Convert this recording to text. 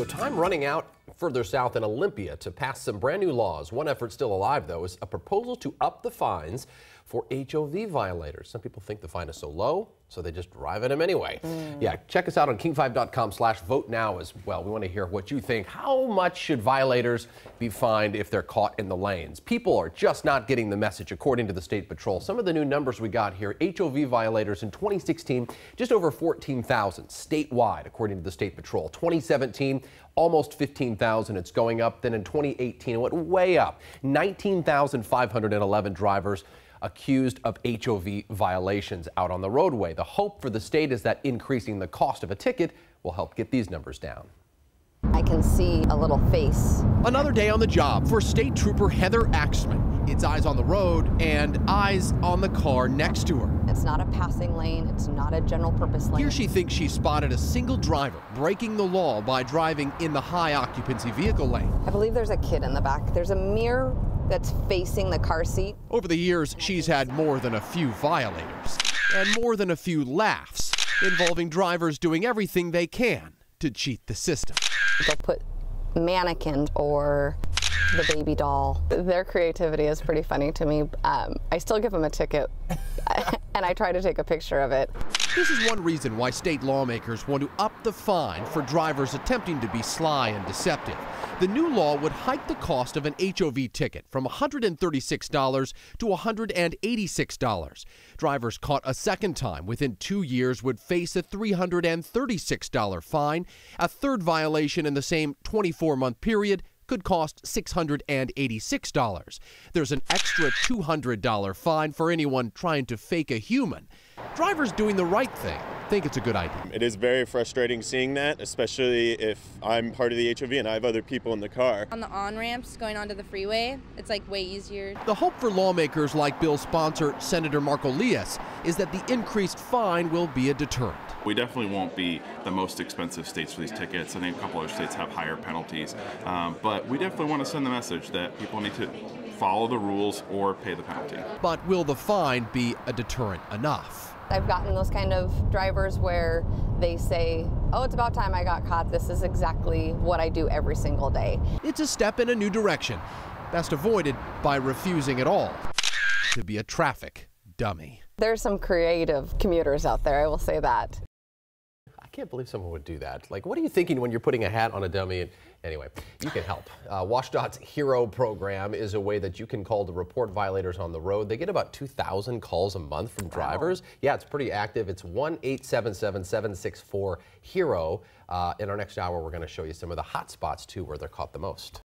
So time running out further south in Olympia to pass some brand new laws. One effort still alive, though, is a proposal to up the fines for HOV violators. Some people think the fine is so low, so they just drive at them anyway. Mm. Yeah, check us out on king5.com slash vote now as well. We want to hear what you think. How much should violators be fined if they're caught in the lanes? People are just not getting the message, according to the State Patrol. Some of the new numbers we got here, HOV violators in 2016, just over 14,000 statewide, according to the State Patrol. 2017, almost 15,000. It's going up. Then in 2018, it went way up. 19,511 drivers accused of HOV violations out on the roadway. The hope for the state is that increasing the cost of a ticket will help get these numbers down. I can see a little face. Another day on the job for State Trooper Heather Axman. It's eyes on the road and eyes on the car next to her. It's not a passing lane. It's not a general purpose lane. Here she thinks she spotted a single driver breaking the law by driving in the high occupancy vehicle lane. I believe there's a kid in the back. There's a mirror that's facing the car seat. Over the years, she's had more than a few violators and more than a few laughs involving drivers doing everything they can to cheat the system. They'll put mannequin or the baby doll. Their creativity is pretty funny to me. Um, I still give them a ticket and I try to take a picture of it. This is one reason why state lawmakers want to up the fine for drivers attempting to be sly and deceptive. The new law would hike the cost of an HOV ticket from $136 to $186. Drivers caught a second time within two years would face a $336 fine. A third violation in the same 24 month period could cost $686. There's an extra $200 fine for anyone trying to fake a human. Drivers doing the right thing think it's a good idea. It is very frustrating seeing that, especially if I'm part of the HOV and I have other people in the car. On the on ramps going onto the freeway, it's like way easier. The hope for lawmakers like Bill's sponsor, Senator Marko Liias, is that the increased fine will be a deterrent. We definitely won't be the most expensive states for these tickets. I think a couple other states have higher penalties. Um, but we definitely want to send the message that people need to follow the rules or pay the penalty. But will the fine be a deterrent enough? I've gotten those kind of drivers where they say, oh, it's about time I got caught. This is exactly what I do every single day. It's a step in a new direction, best avoided by refusing at all to be a traffic dummy. There's some creative commuters out there, I will say that. I can't believe someone would do that. Like, what are you thinking when you're putting a hat on a dummy? And anyway, you can help. Uh, WSDOT's Hero program is a way that you can call to report violators on the road. They get about 2,000 calls a month from drivers. Wow. Yeah, it's pretty active. It's 1 877 764 HERO. Uh, in our next hour, we're going to show you some of the hot spots, too, where they're caught the most.